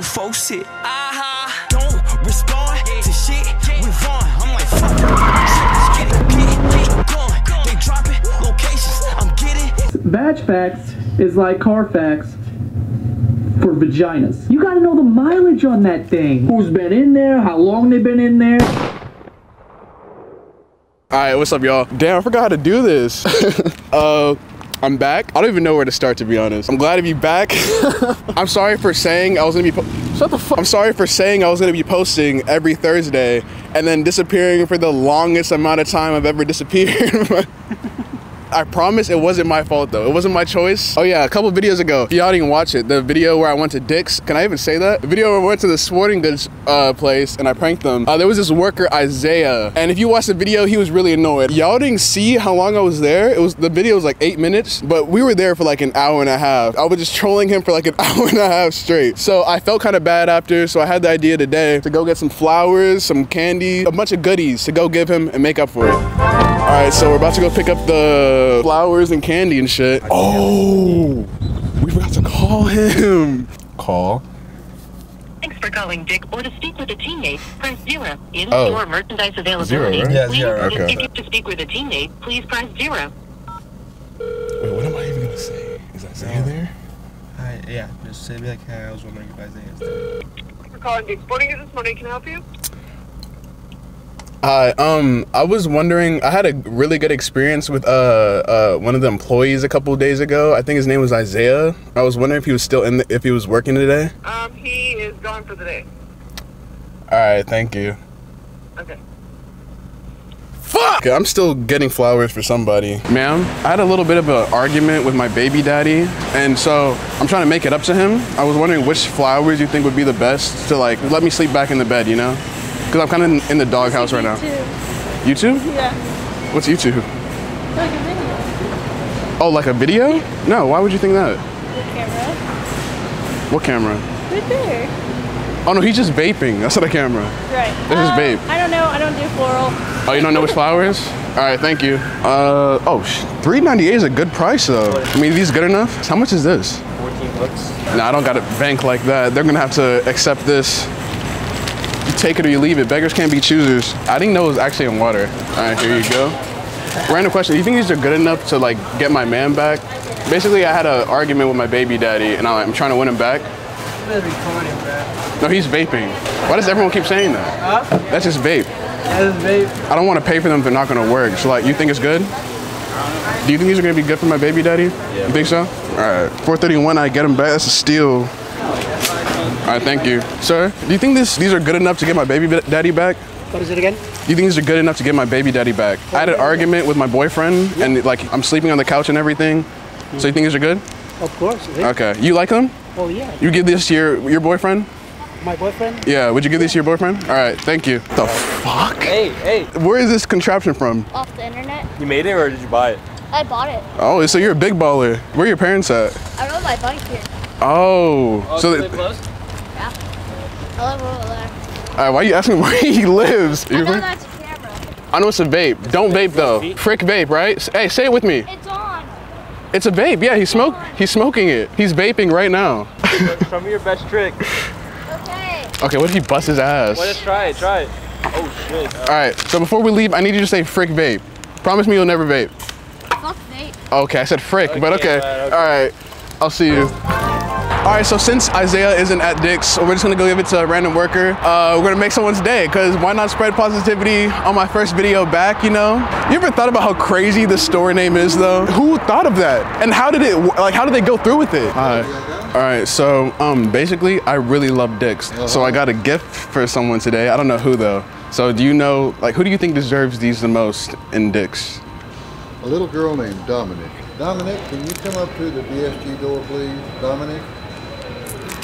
Folks shit. Uh-huh. Don't respond to shit. Move on. I'm like, fuck. Just get it, get it, keep. They dropping locations. I'm getting. Badge facts is like Carfax for vaginas. You gotta know the mileage on that thing. Who's been in there, how long they've been in there. All right, what's up, y'all? Damn, I forgot how to do this. uh, I'm back. I don't even know where to start, to be honest. I'm glad to be back. I'm sorry for saying I was gonna be. Shut the fuck. I'm sorry for saying I was gonna be posting every Thursday and then disappearing for the longest amount of time I've ever disappeared. I promise it wasn't my fault though. It wasn't my choice. Oh yeah, a couple videos ago, y'all didn't watch it, the video where I went to Dick's, can I even say that? The video where I went to the sporting goods uh, place and I pranked them. Uh, there was this worker, Isaiah, and if you watch the video, he was really annoyed. Y'all didn't see how long I was there. It was, the video was like eight minutes, but we were there for like an hour and a half. I was just trolling him for like an hour and a half straight. So I felt kind of bad after, so I had the idea today to go get some flowers, some candy, a bunch of goodies to go give him and make up for it. All right, so we're about to go pick up the flowers and candy and shit. Oh, we forgot to call him. Call. Thanks for calling Dick or to speak with a teammate, press zero. In Oh. store merchandise availability. Zero, right? Yeah, please, zero, okay. If you to speak with a teammate, please press zero. Wait, what am I even gonna say? Is that Isaiah there? Hi, yeah, just say be like, hey, I was wondering if Isaiah's there. for calling Dick Sporting Goods this morning. Can I help you? Hi, um, I was wondering. I had a really good experience with uh, uh, one of the employees a couple days ago. I think his name was Isaiah. I was wondering if he was still in, the, if he was working today. Um, he is gone for the day. All right, thank you. Okay. Fuck! Okay, I'm still getting flowers for somebody. Ma'am, I had a little bit of an argument with my baby daddy, and so I'm trying to make it up to him. I was wondering which flowers you think would be the best to like let me sleep back in the bed, you know? Because I'm kind of in, in the doghouse right now. YouTube? Yeah. What's YouTube? Like a video. Oh, like a video? No, why would you think that? The camera. What camera? Right there. Oh no, he's just vaping. That's not a camera. Right. This is Um, babe. I don't know. I don't do floral. Oh, you don't know which flowers? Is? All right, thank you. Uh, oh, sh- 398 is a good price though. I mean, these good enough? How much is this? 14 bucks. Nah, I don't got it bank like that. They're gonna have to accept this. You take it or you leave it. Beggars can't be choosers. I didn't know it was actually in water. All right, here you go. Random question. Do you think these are good enough to like get my man back? Basically, I had an argument with my baby daddy, and I'm trying to win him back. No, he's vaping. Why does everyone keep saying that? That's just vape. I don't want to pay for them if they're not going to work. So, like, you think it's good? Do you think these are going to be good for my baby daddy? Yeah. You think so? All right. 431, I get them back. That's a steal. All right, thank you. Sir, do you think this these are good enough to get my baby daddy back? What is it again? Do you think these are good enough to get my baby daddy back? I had an argument with my boyfriend, and like I'm sleeping on the couch and everything. So you think these are good? Of course. Okay. You like them? Oh yeah. You give this to your your boyfriend? My boyfriend. Yeah. Would you give these to your boyfriend? All right. Thank you. The fuck? Hey, hey, Where is this contraption from? Off the internet. you made it or did you buy it? I bought it. Oh, so you're a big baller. Where are your parents at? I rode my bike here. Oh. oh so they, close? I live over there. all right, why are you asking where he lives? I know friend- that's a camera. I know it's a vape. Don't vape though. Frick vape, right? Hey, say it with me. It's on. It's a vape. Yeah, he's smoke. He's smoking it. He's vaping right now. Show me your best trick. Okay. Okay, what if he busts his ass? Well, just try it, try it. Oh shit. All right. So before we leave, I need you to say frick vape. Promise me you'll never vape. Fuck Nate. Okay, I said frick, but okay. Okay, okay. All right. I'll see you. All right, so since Isaiah isn't at Dick's, we're just gonna go give it to a random worker. Uh, we're gonna make someone's day, cause why not spread positivity on my first video back, you know? You ever thought about how crazy the store name is though? Who thought of that? And how did it, like how did they go through with it? All right, all right so um, basically I really love Dick's. So I got a gift for someone today. I don't know who though. So do you know, like who do you think deserves these the most in Dick's? A little girl named Dominic. Dominic, can you come up to the DSG door, please? Dominic?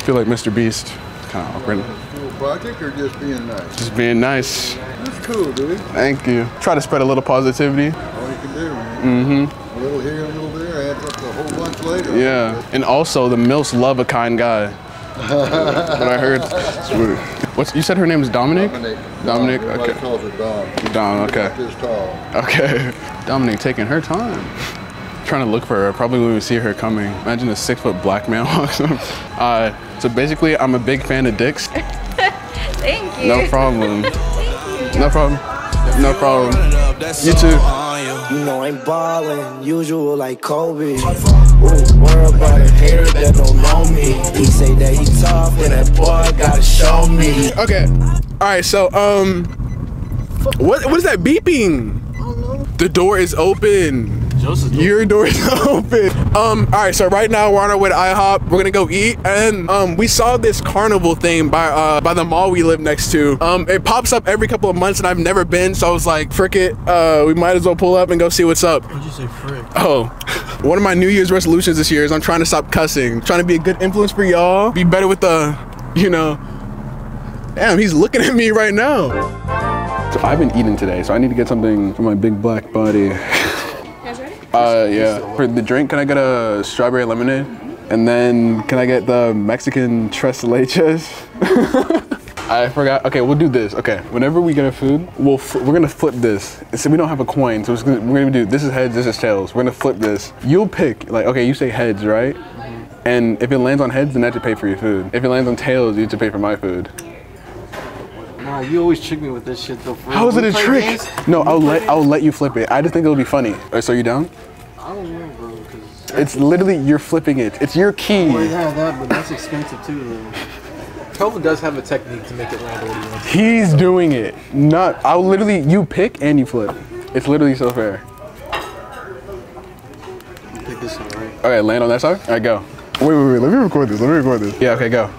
Feel like Mr. Beast. Kind of awkward. School project or just being nice? Just being nice. That's cool, dude. Thank you. Try to spread a little positivity. All you can do, man. Mm-hmm. A little here, a little there, adds up a whole bunch later. Yeah. And also, the Mills love a kind guy. what I heard. What's you said her name is Dominic? Dominic. Dominic, Dom, okay. calls her Dom. Dom, okay. about This tall. Okay. Dominic taking her time. Trying to look for her. Probably when we see her coming. Imagine a six foot black man walks up. Uh, so basically, I'm a big fan of dicks. Thank you. No problem. Thank you. No problem. No problem. You too. You know I'm ballin', usual like Kobe. Ooh, worry about a hater that don't know me. He say that he tough, and that boy gotta show me. Okay. All right. So um, what what is that beeping? The door is open. Your door is open. Um, all right, so right now we're on our way to IHOP. We're gonna go eat, and um, we saw this carnival thing by uh by the mall we live next to. Um, it pops up every couple of months, and I've never been, so I was like, frick it, uh, we might as well pull up and go see what's up. What'd you say, frick? Oh, one of my New Year's resolutions this year is I'm trying to stop cussing, trying to be a good influence for y'all, be better with the, you know. Damn, he's looking at me right now. So I've been eating today, so I need to get something for my big black body. Uh, yeah. For the drink, can I get a strawberry lemonade? And then can I get the Mexican tres leches? I forgot. Okay, we'll do this. Okay, whenever we get our food, we'll we're gonna flip this. So we don't have a coin, so gonna, we're gonna do this is heads, this is tails. We're gonna flip this. You'll pick like okay, you say heads, right? And if it lands on heads, then I have to pay for your food. If it lands on tails, you have to pay for my food. Nah, you always trick me with this shit though. For How is it a trick? games- No, I'll let games- I'll let you flip it. I just think it'll be funny. Alright, so you down? I don't know, bro. Cause It's literally you're flipping it. It's your key. well, yeah, that, but that's expensive too, though. Kelvin does have a technique to make it land where he wants. He's doing it. Not. I'll literally. You pick and you flip. It's literally so fair. Pick this one, right? Okay, land on that side. All right, go. Wait, wait, wait. Let me record this. Let me record this. Yeah. Okay, go.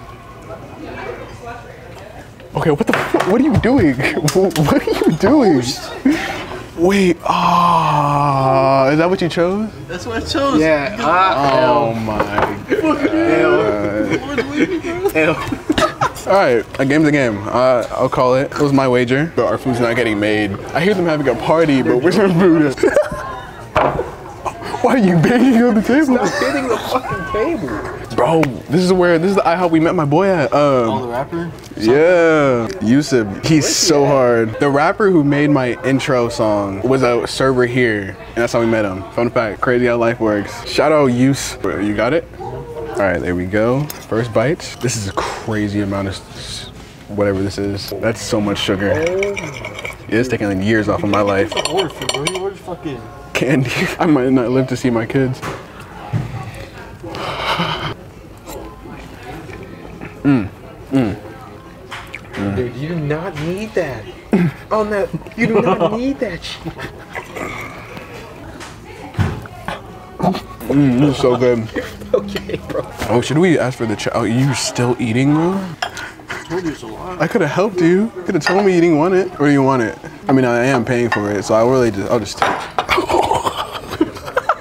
Okay. What the? Fuck? What are you doing? What are you doing? Wait. Ah. is that what you chose? That's what I chose. Yeah. Oh my god. All right, a game's a game. Uh, I'll call it. It was my wager, but our food's not getting made. I hear them having a party, but where's our food? Why are you banging on the table? Hitting the fucking table. Bro, this is where this is the IHOP we met my boy at. Oh, Um, the rapper? yeah, Yusuf. He's so hard. The rapper who made my intro song was a server here, and that's how we met him. Fun fact, crazy how life works. Shout out Yus. You got it? All right, there we go. First bites. This is a crazy amount of whatever this is. That's so much sugar. Yeah, it's taking like years off of my life. Order for bro. You ordered fucking. Candy. I might not live to see my kids. Mm. Mm. Mm. Dude, you do not need that. On that, you do not need that shit. Mm, this is so good. Okay, bro. Oh, should we ask for the check? Oh, you still eating, bro? I told you it's a lot. I could have helped you. Could have told me you didn't want it, or do you want it? I mean, I am paying for it, so I really just, I'll just take.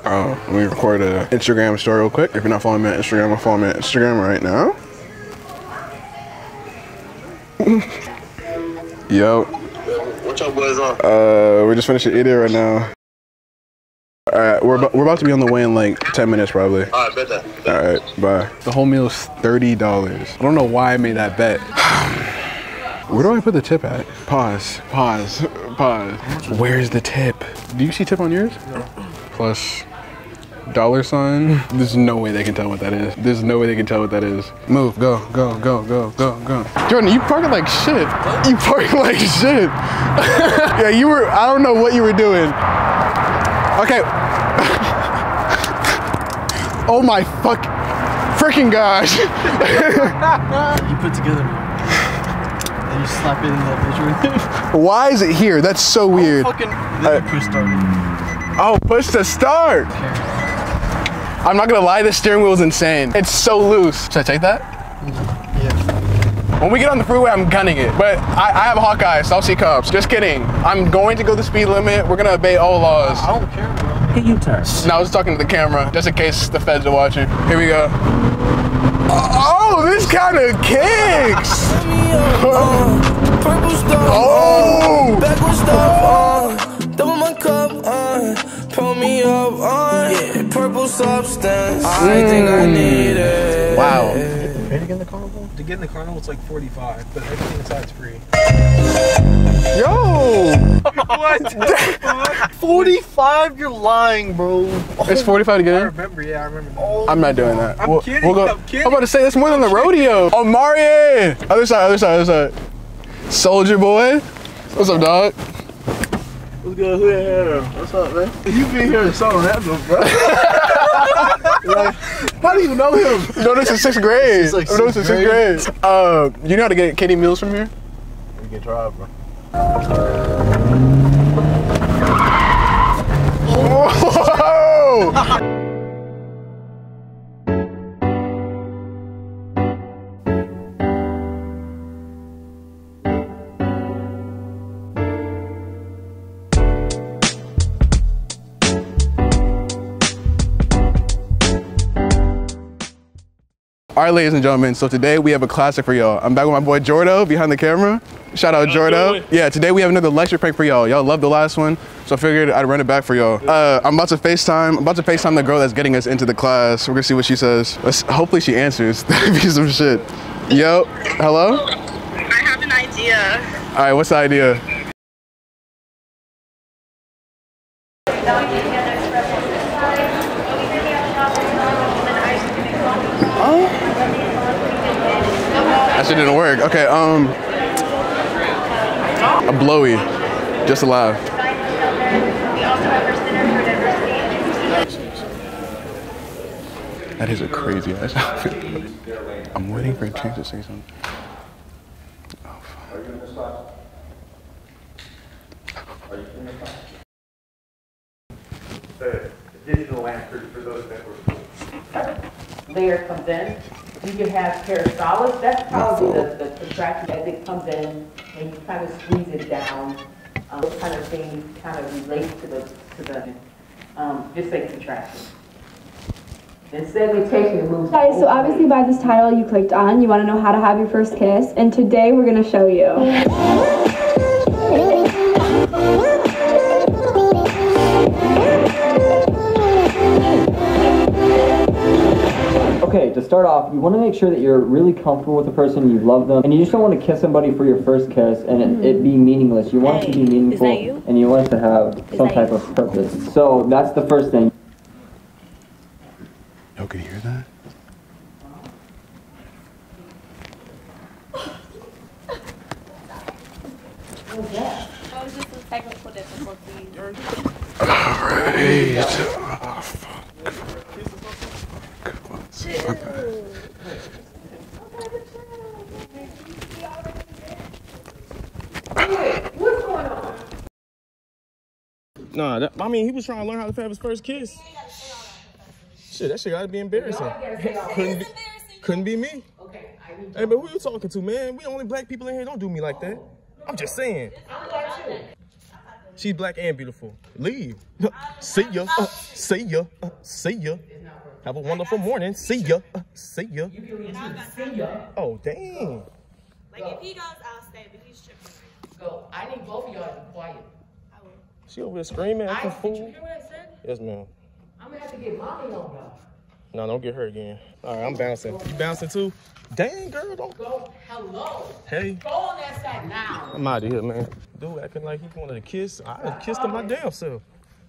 oh, let me record a Instagram story real quick. If you're not following me on Instagram, I'll follow me on Instagram right now. Yo, What y'all boys on? uh, we're just finishing eating right now. All right, we're about, we're about to be on the way in like 10 minutes probably. Alright, bet that. All right, bye. The whole meal is thirty dollars. I don't know why I made that bet. Where do I put the tip at? Pause. Pause. Pause. Where's the tip? Do you see tip on yours? Plus dollar sign. There's no way they can tell what that is. There's no way they can tell what that is. Move. Go. Go. Go. Go. Go. Go. Jordan, you parking like shit. You parking like shit. yeah, you were. I don't know what you were doing. Okay. oh my fuck. Freaking gosh. You put together, and you slap it in that bitch right Why is it here? That's so oh, weird. Fucking. Then you uh, push start. Oh, push to start. I'm not gonna lie, this steering wheel is insane. It's so loose. Should I take that? Yeah. When we get on the freeway, I'm gunning it. But I, I have a Hawkeye, so I'll see cops. Just kidding. I'm going to go the speed limit. We're gonna obey all laws. I don't care, bro. Hit U-turn. Now I was talking to the camera, just in case the feds are watching. Here we go. Oh, this kind of kicks. Purple stuff Oh. on, backward stuff on, double uh, my cup uh, on, pull me up on, yeah, purple substance. I think I mm. need it. Wow. Paid again the carnival to get in the carnival, it's like 45, but everything inside's free. Yo! what? 45? You're lying, bro. It's 45 to get I remember, yeah, I remember. Oh I'm not doing that. I'm We'll- kidding, we'll go- I'm kidding. I'm about to say that's more than the rodeo. Oh, Marion! Other side, other side, other side. Soldier boy. What's up, dog? What's good? Who the hell? What's up, man? You been here in Southern Rapids, bro. like, how do you know him? You know this is sixth grade. It's like I know this is sixth sixth grade. Uh, you know how to get Kenny Mills from here? You can try, bro. Right, ladies and gentlemen, so today we have a classic for y'all. I'm back with my boy Jordo behind the camera. Shout out Jordo. Yeah, today we have another lecture prank for y'all. Y'all loved the last one, so I figured I'd run it back for y'all. Uh, I'm about to FaceTime, I'm about to FaceTime the girl that's getting us into the class. We're gonna see what she says. Let's, hopefully she answers. That'd be some shit. Yo, hello? I have an idea. All right, what's the idea? That shit didn't work. Okay, um, a blowy, just alive. That is a crazy ass outfit. I'm waiting for a chance to say something. additional answers for those that were. Layer comes in, you can have peristalsis, that's probably the, the contraction as it comes in, and you kind of squeeze it down. Um, those kind of things kind of relate to the, to the, um, just say contraction. And segmentation moves. Guys, so obviously by this title you clicked on, you want to know how to have your first kiss, and today we're going to show you. Okay, to start off, you want to make sure that you're really comfortable with the person, you love them, and you just don't want to kiss somebody for your first kiss and it, it be meaningless. You want it to be meaningful, you? and you want it to have some type of purpose. So that's the first thing. Yo, can you hear that? That was just a technical difficulty. Alright. Oh, fuck. Okay. Nah, that, I mean, he was trying to learn how to have his first kiss. Shit, that shit gotta be embarrassing. couldn't be, couldn't be me. Hey, but who you talking to, man? We the only black people in here. Don't do me like that. I'm just saying. She's black and beautiful. Leave. see ya. Uh, see ya. Uh, see ya. Have a wonderful morning. See ya. Uh, see ya. Oh, dang. Like if he goes, I'll stay, but he's tripping. Go. I need both of y'all to be quiet. She over there screaming, acting did you fool. hear what I said? Yes, ma'am. I'm gonna have to get mommy on though. No, don't get her again. All right, I'm bouncing. You bouncing too? Dang, girl, don't. Go. Hello. Hey, Go on that side now. I'm out of here, man. Dude acting like he wanted to kiss. I kissed him my damn self.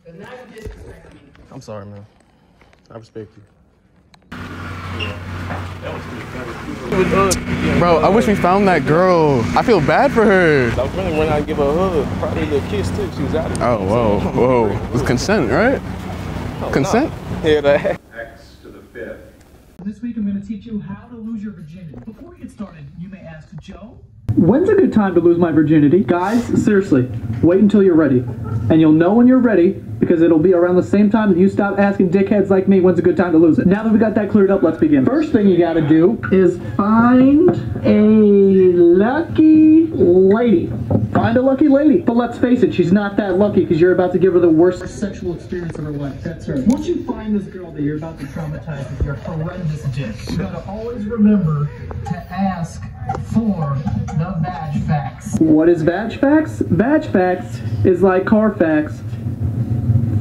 Now you disrespect me. I'm sorry, man. I respect you. Bro, I wish we found that girl. I feel bad for her. I was really running out and give her a hug. Probably a little kiss too. She was out of. Oh, whoa, whoa. With consent, right? Oh, consent? Yeah, that. X to the fifth. This week I'm going to teach you how to lose your virginity. Before we get started, you may ask, Joe? When's a good time to lose my virginity? Guys, seriously, wait until you're ready. And you'll know when you're ready because it'll be around the same time that you stop asking dickheads like me when's a good time to lose it. Now that we got that cleared up, let's begin. First thing you gotta do is find a lucky lady. Find a lucky lady. But let's face it, she's not that lucky because you're about to give her the worst sexual experience of her life. That's her. Once you find this girl that you're about to traumatize with your horrendous dick, you gotta always remember to ask for the badge facts. What is badge facts? Badge facts is like Carfax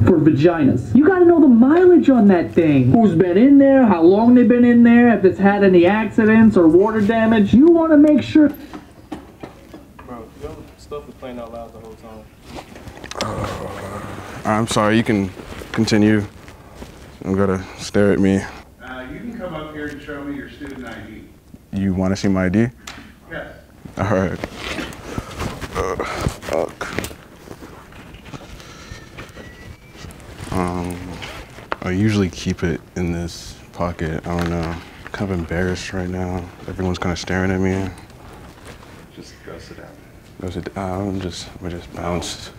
for vaginas. You gotta know the mileage on that thing. Who's been in there, how long they've been in there, if it's had any accidents or water damage. You wanna make sure Bro, your stuff was playing out loud the whole time. I'm sorry, you can continue. I'm gonna stare at me. Uh, you can come up here and show me your student ID. You wanna see my ID? Yes. Alright. Uh, fuck. Um, I usually keep it in this pocket. I don't know. kind of embarrassed right now. Everyone's kind of staring at me. Just go sit down. Go sit down. I'm just, I'm just bounce.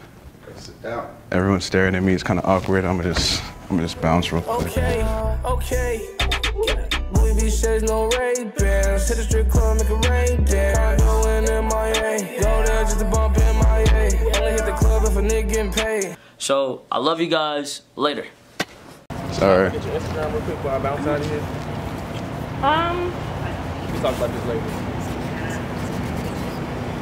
Go sit down. Everyone's staring at me. It's kind of awkward. I'm gonna just, I'm gonna just bounce real quick. Okay, okay. Louis V shades, no Ray Bans. Hit the strip club, make it rain dance. Go in MIA, go there just to bump MIA. Only hit the club if a nigga getting paid. So I love you guys. Later. Sorry. Get your Instagram real quick before I bounce out of here. Um, We talk about this later.